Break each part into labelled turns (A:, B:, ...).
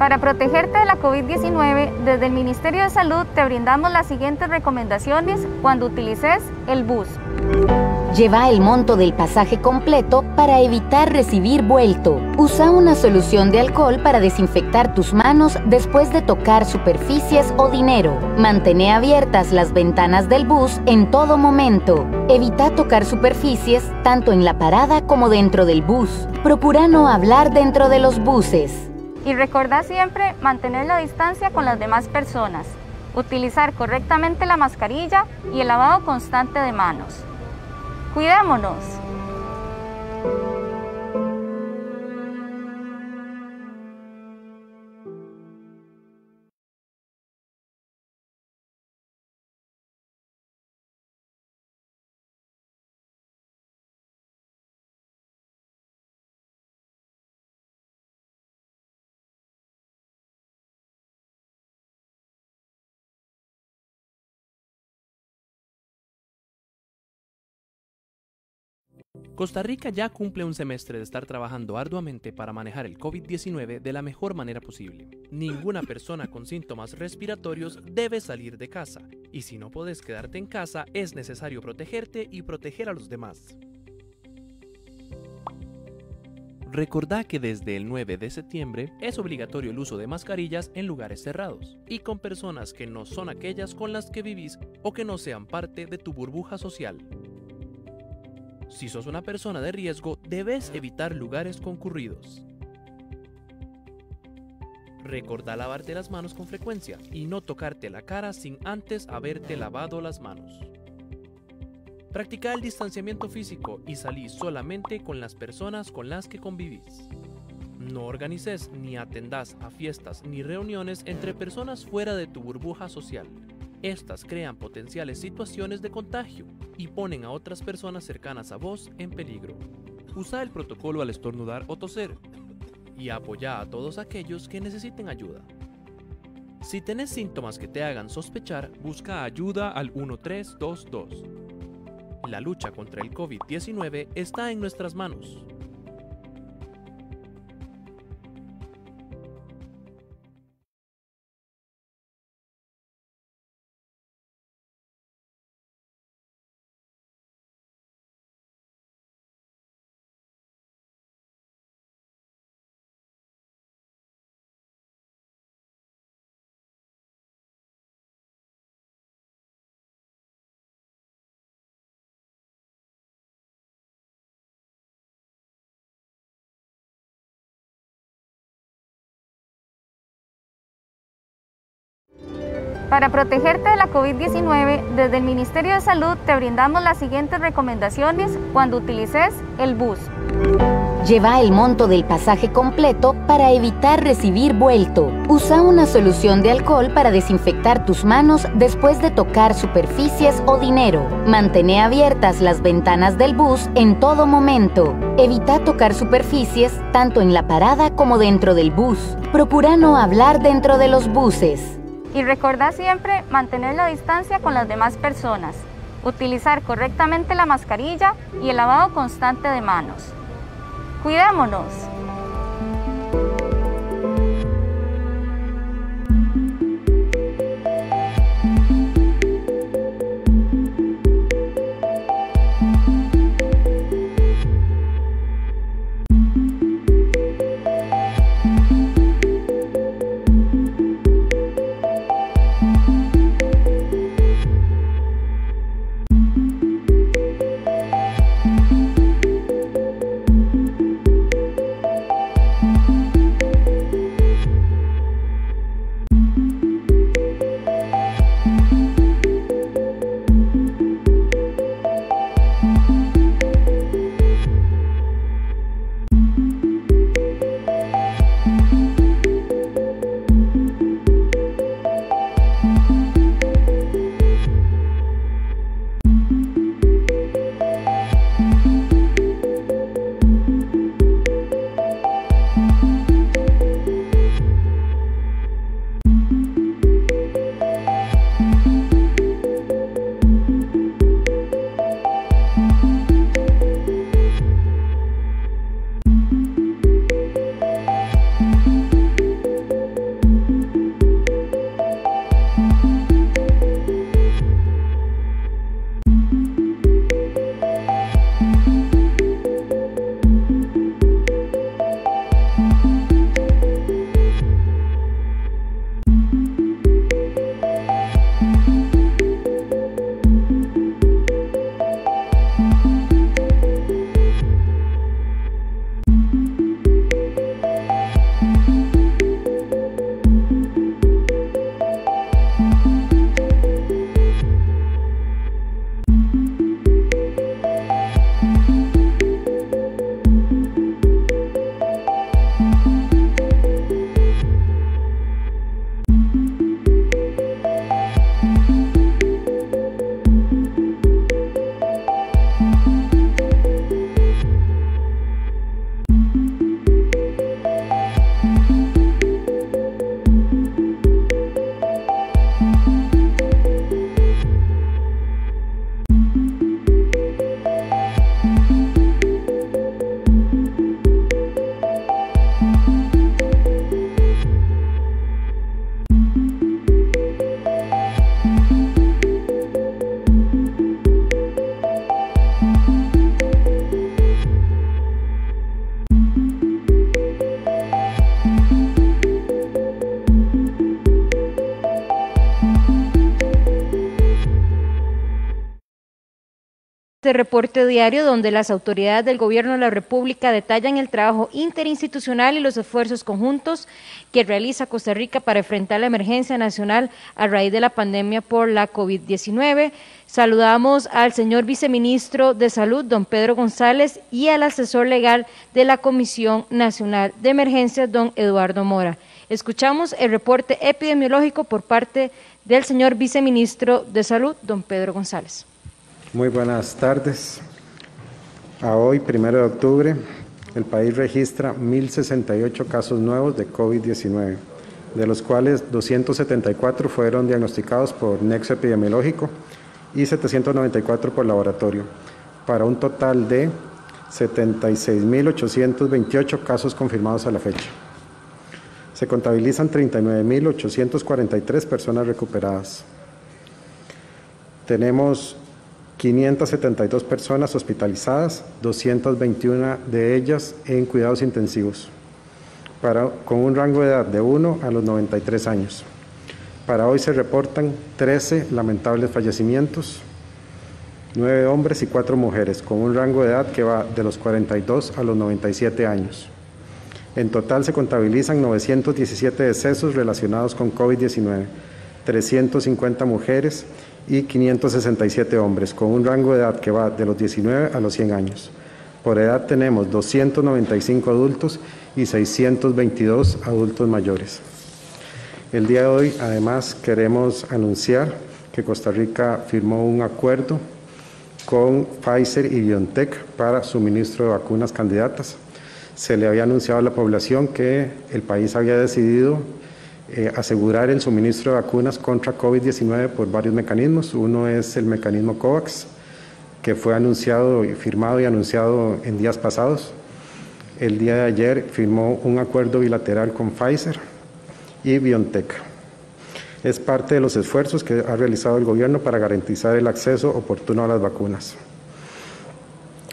A: Para protegerte de la COVID-19, desde el Ministerio de Salud te brindamos las siguientes recomendaciones cuando utilices el bus.
B: Lleva el monto del pasaje completo para evitar recibir vuelto. Usa una solución de alcohol para desinfectar tus manos después de tocar superficies o dinero. Mantén abiertas las ventanas del bus en todo momento. Evita tocar superficies tanto en la parada como dentro del bus. Procura no hablar dentro de los buses.
A: Y recuerda siempre mantener la distancia con las demás personas, utilizar correctamente la mascarilla y el lavado constante de manos. ¡Cuidémonos!
C: Costa Rica ya cumple un semestre de estar trabajando arduamente para manejar el COVID-19 de la mejor manera posible. Ninguna persona con síntomas respiratorios debe salir de casa, y si no puedes quedarte en casa, es necesario protegerte y proteger a los demás. Recordá que desde el 9 de septiembre es obligatorio el uso de mascarillas en lugares cerrados y con personas que no son aquellas con las que vivís o que no sean parte de tu burbuja social. Si sos una persona de riesgo, debes evitar lugares concurridos. Recordá lavarte las manos con frecuencia y no tocarte la cara sin antes haberte lavado las manos. Practica el distanciamiento físico y salí solamente con las personas con las que convivís. No organices ni atendas a fiestas ni reuniones entre personas fuera de tu burbuja social estas crean potenciales situaciones de contagio y ponen a otras personas cercanas a vos en peligro. Usa el protocolo al estornudar o toser y apoya a todos aquellos que necesiten ayuda. Si tenés síntomas que te hagan sospechar, busca ayuda al 1322. La lucha contra el COVID-19 está en nuestras manos.
A: Para protegerte de la COVID-19, desde el Ministerio de Salud te brindamos las siguientes recomendaciones cuando utilices el bus.
B: Lleva el monto del pasaje completo para evitar recibir vuelto. Usa una solución de alcohol para desinfectar tus manos después de tocar superficies o dinero. Mantén abiertas las ventanas del bus en todo momento. Evita tocar superficies tanto en la parada como dentro del bus. Procura no hablar dentro de los buses.
A: Y recuerda siempre mantener la distancia con las demás personas, utilizar correctamente la mascarilla y el lavado constante de manos. ¡Cuidémonos!
D: Reporte diario donde las autoridades del Gobierno de la República detallan el trabajo interinstitucional y los esfuerzos conjuntos que realiza Costa Rica para enfrentar la emergencia nacional a raíz de la pandemia por la COVID-19. Saludamos al señor viceministro de Salud, don Pedro González, y al asesor legal de la Comisión Nacional de Emergencias, don Eduardo Mora. Escuchamos el reporte epidemiológico por parte del señor viceministro de Salud, don Pedro González.
E: Muy buenas tardes. A hoy, primero de octubre, el país registra 1.068 casos nuevos de COVID-19, de los cuales 274 fueron diagnosticados por nexo epidemiológico y 794 por laboratorio, para un total de 76.828 casos confirmados a la fecha. Se contabilizan 39.843 personas recuperadas. Tenemos 572 personas hospitalizadas, 221 de ellas en cuidados intensivos, para, con un rango de edad de 1 a los 93 años. Para hoy se reportan 13 lamentables fallecimientos, 9 hombres y 4 mujeres, con un rango de edad que va de los 42 a los 97 años. En total se contabilizan 917 decesos relacionados con COVID-19, 350 mujeres y 567 hombres, con un rango de edad que va de los 19 a los 100 años. Por edad tenemos 295 adultos y 622 adultos mayores. El día de hoy, además, queremos anunciar que Costa Rica firmó un acuerdo con Pfizer y BioNTech para suministro de vacunas candidatas. Se le había anunciado a la población que el país había decidido eh, asegurar el suministro de vacunas contra COVID-19 por varios mecanismos. Uno es el mecanismo COVAX, que fue anunciado y firmado y anunciado en días pasados. El día de ayer firmó un acuerdo bilateral con Pfizer y BioNTech. Es parte de los esfuerzos que ha realizado el gobierno para garantizar el acceso oportuno a las vacunas.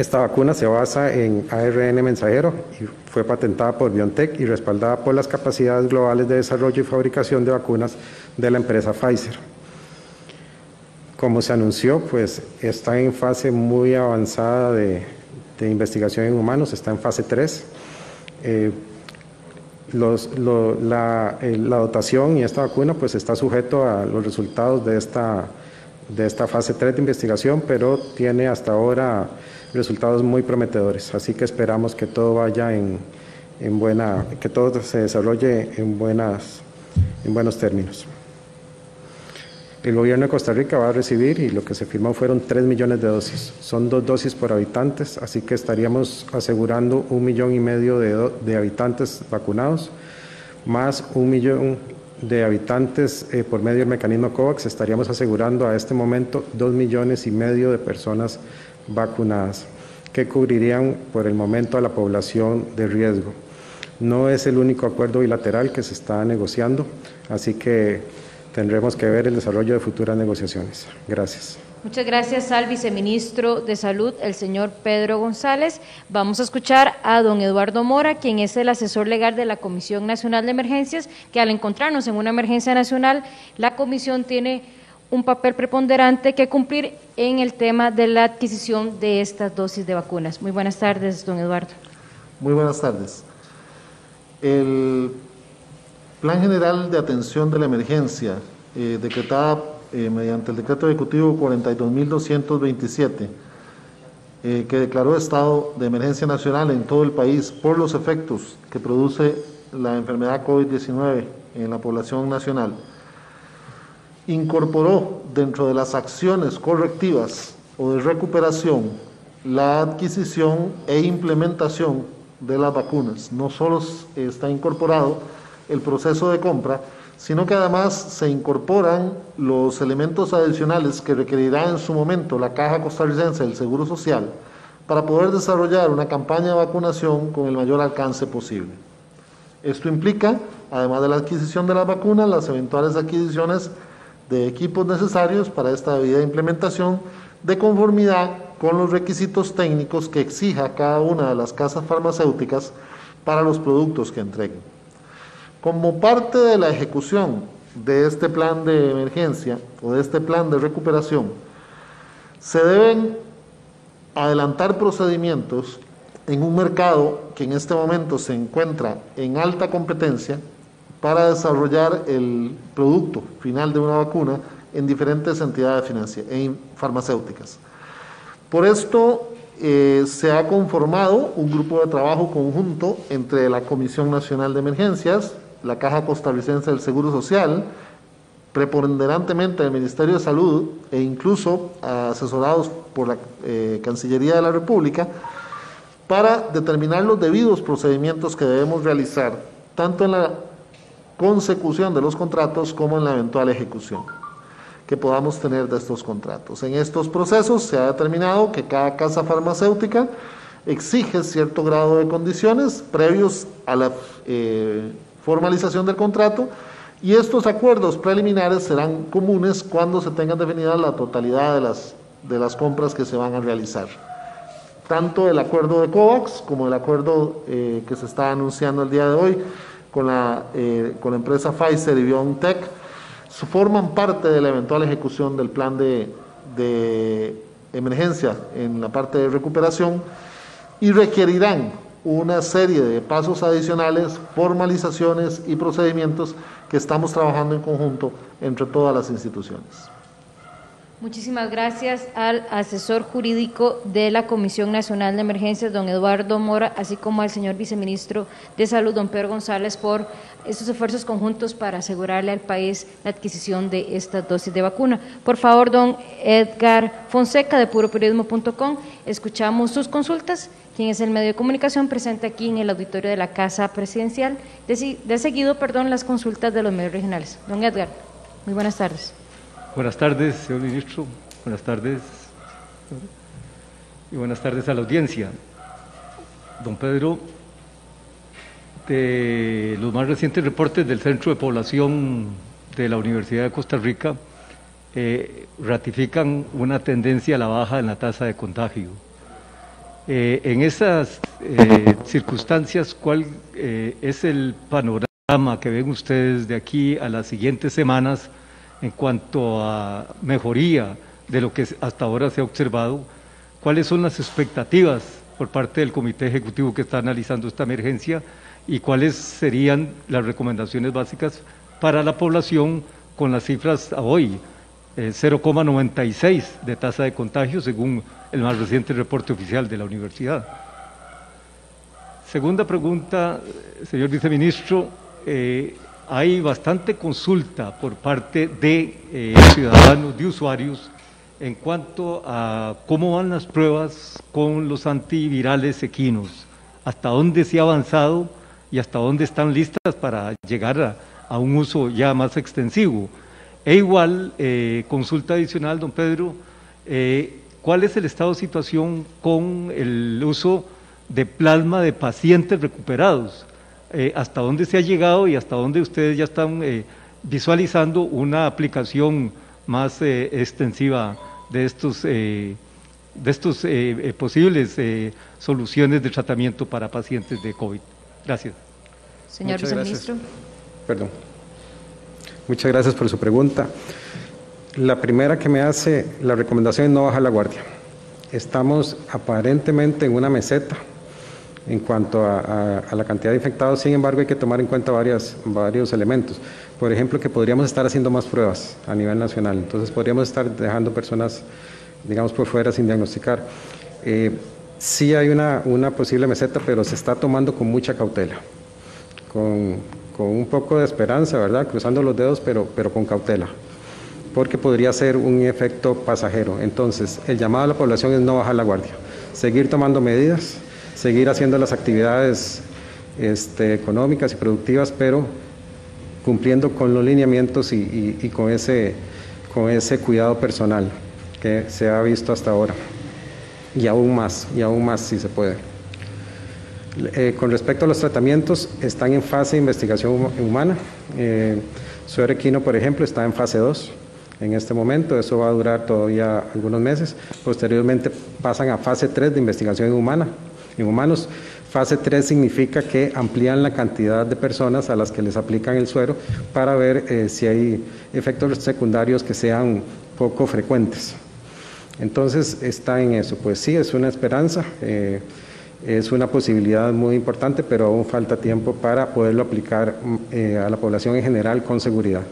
E: Esta vacuna se basa en ARN mensajero y fue patentada por BioNTech y respaldada por las capacidades globales de desarrollo y fabricación de vacunas de la empresa Pfizer. Como se anunció, pues está en fase muy avanzada de, investigación en humanos, está en fase 3. Eh, la, la, dotación y esta vacuna pues está sujeto a los resultados de esta, de esta fase 3 de investigación, pero tiene hasta ahora resultados muy prometedores. Así que esperamos que todo vaya en, en buena, que todo se desarrolle en, buenas, en buenos términos. El gobierno de Costa Rica va a recibir, y lo que se firmó fueron 3 millones de dosis. Son dos dosis por habitantes, así que estaríamos asegurando un millón y medio de, de habitantes vacunados, más un millón de habitantes eh, por medio del mecanismo COVAX, estaríamos asegurando a este momento dos millones y medio de personas vacunadas, que cubrirían por el momento a la población de riesgo. No es el único acuerdo bilateral que se está negociando, así que tendremos que ver el desarrollo de futuras negociaciones. Gracias.
D: Muchas gracias al viceministro de Salud, el señor Pedro González. Vamos a escuchar a don Eduardo Mora, quien es el asesor legal de la Comisión Nacional de Emergencias, que al encontrarnos en una emergencia nacional, la comisión tiene un papel preponderante que cumplir en el tema de la adquisición de estas dosis de vacunas. Muy buenas tardes, don Eduardo.
F: Muy buenas tardes. El Plan General de Atención de la Emergencia, eh, decretada eh, mediante el Decreto Ejecutivo 42.227, eh, que declaró estado de emergencia nacional en todo el país por los efectos que produce la enfermedad COVID-19 en la población nacional incorporó dentro de las acciones correctivas o de recuperación la adquisición e implementación de las vacunas. No solo está incorporado el proceso de compra, sino que además se incorporan los elementos adicionales que requerirá en su momento la Caja Costarricense del Seguro Social para poder desarrollar una campaña de vacunación con el mayor alcance posible. Esto implica, además de la adquisición de las vacunas, las eventuales adquisiciones de equipos necesarios para esta debida implementación de conformidad con los requisitos técnicos que exija cada una de las casas farmacéuticas para los productos que entreguen. Como parte de la ejecución de este plan de emergencia o de este plan de recuperación, se deben adelantar procedimientos en un mercado que en este momento se encuentra en alta competencia para desarrollar el producto final de una vacuna en diferentes entidades financieras, en farmacéuticas. Por esto eh, se ha conformado un grupo de trabajo conjunto entre la Comisión Nacional de Emergencias, la Caja Costarricense del Seguro Social, preponderantemente el Ministerio de Salud e incluso asesorados por la eh, Cancillería de la República, para determinar los debidos procedimientos que debemos realizar, tanto en la consecución de los contratos como en la eventual ejecución que podamos tener de estos contratos. En estos procesos se ha determinado que cada casa farmacéutica exige cierto grado de condiciones previos a la eh, formalización del contrato y estos acuerdos preliminares serán comunes cuando se tengan definida la totalidad de las, de las compras que se van a realizar. Tanto el acuerdo de COVAX como el acuerdo eh, que se está anunciando el día de hoy con la, eh, con la empresa Pfizer y BioNTech forman parte de la eventual ejecución del plan de, de emergencia en la parte de recuperación y requerirán una serie de pasos adicionales, formalizaciones y procedimientos que estamos trabajando en conjunto entre todas las instituciones.
D: Muchísimas gracias al asesor jurídico de la Comisión Nacional de Emergencias, don Eduardo Mora, así como al señor viceministro de Salud, don Pedro González, por estos esfuerzos conjuntos para asegurarle al país la adquisición de esta dosis de vacuna. Por favor, don Edgar Fonseca de puroperiodismo.com, escuchamos sus consultas, quien es el medio de comunicación presente aquí en el auditorio de la Casa Presidencial, de, de seguido, perdón, las consultas de los medios regionales. Don Edgar, muy buenas tardes.
G: Buenas tardes, señor ministro. Buenas tardes. Y buenas tardes a la audiencia. Don Pedro, de los más recientes reportes del Centro de Población de la Universidad de Costa Rica, eh, ratifican una tendencia a la baja en la tasa de contagio. Eh, en esas eh, circunstancias, ¿cuál es el panorama que ven ustedes de aquí a las siguientes semanas? En cuanto a mejoría de lo que hasta ahora se ha observado, cuáles son las expectativas por parte del Comité Ejecutivo que está analizando esta emergencia y cuáles serían las recomendaciones básicas para la población con las cifras a hoy, 0,96 eh, de tasa de contagio según el más reciente reporte oficial de la universidad. Segunda pregunta, señor viceministro, eh, hay bastante consulta por parte de eh, ciudadanos, de usuarios, en cuanto a cómo van las pruebas con los antivirales equinos, hasta dónde se ha avanzado y hasta dónde están listas para llegar a, un uso ya más extensivo. E igual, eh, consulta adicional, don Pedro, eh, ¿cuál es el estado de situación con el uso de plasma de pacientes recuperados? Eh, hasta dónde se ha llegado y hasta dónde ustedes ya están eh, visualizando una aplicación más eh, extensiva de estos, de estos posibles soluciones de tratamiento para pacientes de COVID. Gracias.
D: Señor viceministro.
E: Perdón. Muchas gracias por su pregunta. La primera que me hace la recomendación es no bajar la guardia. Estamos aparentemente en una meseta en cuanto a, la cantidad de infectados, sin embargo hay que tomar en cuenta varias, varios elementos. Por ejemplo, que podríamos estar haciendo más pruebas a nivel nacional, entonces podríamos estar dejando personas, digamos, por fuera sin diagnosticar. Eh, sí hay una, una, posible meseta, pero se está tomando con mucha cautela, con, con, un poco de esperanza, ¿verdad? Cruzando los dedos, pero, pero con cautela, porque podría ser un efecto pasajero. Entonces, el llamado a la población es no bajar la guardia, seguir tomando medidas seguir haciendo las actividades este, económicas y productivas, pero cumpliendo con los lineamientos y, con, ese, cuidado personal que se ha visto hasta ahora. Y aún más, y aún más si se puede. Eh, con respecto a los tratamientos, están en fase de investigación humana. Eh, Suerequino, por ejemplo, está en fase 2 en este momento, eso va a durar todavía algunos meses. Posteriormente pasan a fase 3 de investigación humana, en humanos. Fase 3 significa que amplían la cantidad de personas a las que les aplican el suero para ver eh, si hay efectos secundarios que sean poco frecuentes. Entonces está en eso, pues sí, es una esperanza, eh, es una posibilidad muy importante, pero aún falta tiempo para poderlo aplicar mm, eh, a la población en general con seguridad.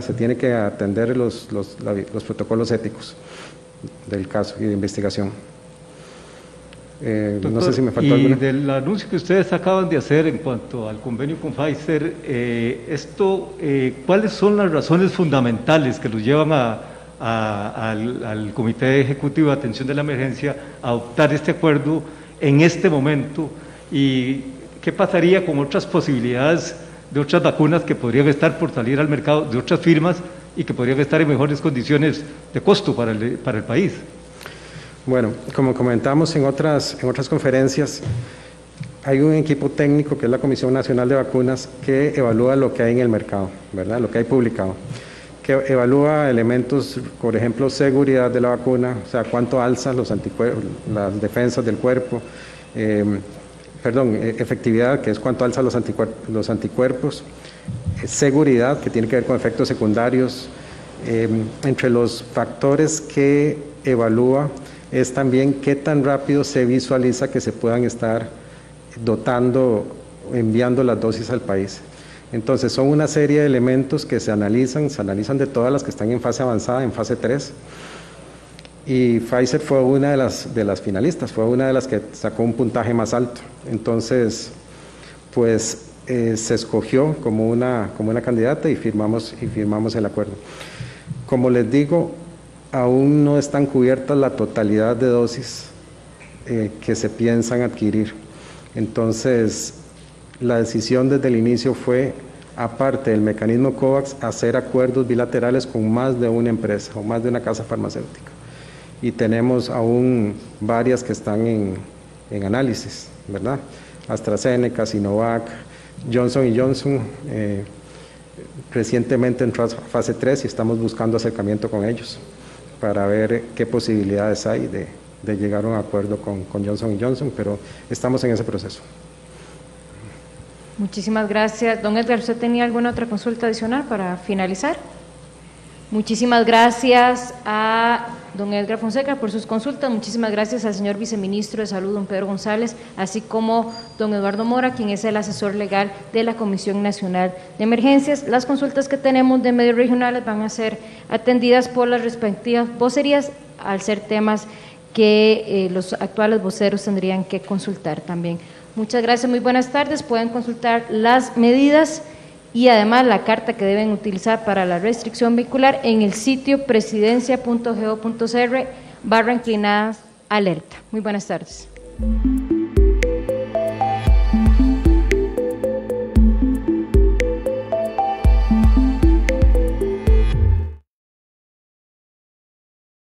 E: Se tiene que atender los, los, los protocolos éticos del caso y de investigación.
G: Eh, no sé si me faltó y del anuncio que ustedes acaban de hacer en cuanto al convenio con Pfizer, eh, esto, eh, ¿cuáles son las razones fundamentales que los llevan a, al, al, Comité Ejecutivo de Atención de la Emergencia a adoptar este acuerdo en este momento? ¿Y qué pasaría con otras posibilidades de otras vacunas que podrían estar por salir al mercado de otras firmas y que podrían estar en mejores condiciones de costo para el, para el país?
E: Bueno, como comentamos en otras, en otras conferencias, hay un equipo técnico que es la Comisión Nacional de Vacunas que evalúa lo que hay en el mercado, ¿verdad? Lo que hay publicado. Que evalúa elementos, por ejemplo, seguridad de la vacuna, o sea, cuánto alza los las defensas del cuerpo, em, perdón, e, efectividad, que es cuánto alza los anticuerpos, los anticuerpos eh, seguridad, que tiene que ver con efectos secundarios, em, entre los factores que evalúa es también qué tan rápido se visualiza que se puedan estar dotando, enviando las dosis al país. Entonces son una serie de elementos que se analizan, se analizan de todas las que están en fase avanzada, en fase 3. Y Pfizer fue una de las, de las finalistas, fue una de las que sacó un puntaje más alto. Entonces, pues eh, se escogió como una, como una candidata y firmamos, y firmamos el acuerdo. Como les digo, aún no están cubiertas la totalidad de dosis eh, que se piensan adquirir. Entonces, la decisión desde el inicio fue, aparte del mecanismo COVAX, hacer acuerdos bilaterales con más de una empresa o más de una casa farmacéutica. Y tenemos aún varias que están en, análisis, ¿verdad? AstraZeneca, Sinovac, Johnson Johnson. Eh, recientemente entró a fase 3 y estamos buscando acercamiento con ellos para ver qué posibilidades hay de, llegar a un acuerdo con, con Johnson Johnson, pero estamos en ese proceso.
D: Muchísimas gracias. Don Edgar, ¿usted tenía alguna otra consulta adicional para finalizar? Muchísimas gracias a don Edgar Fonseca por sus consultas. Muchísimas gracias al señor viceministro de Salud, don Pedro González, así como don Eduardo Mora, quien es el asesor legal de la Comisión Nacional de Emergencias. Las consultas que tenemos de medios regionales van a ser atendidas por las respectivas vocerías al ser temas que eh, los actuales voceros tendrían que consultar también. Muchas gracias, muy buenas tardes. Pueden consultar las medidas y además la carta que deben utilizar para la restricción vehicular en el sitio presidencia.go.cr barra inclinadas alerta. Muy buenas tardes.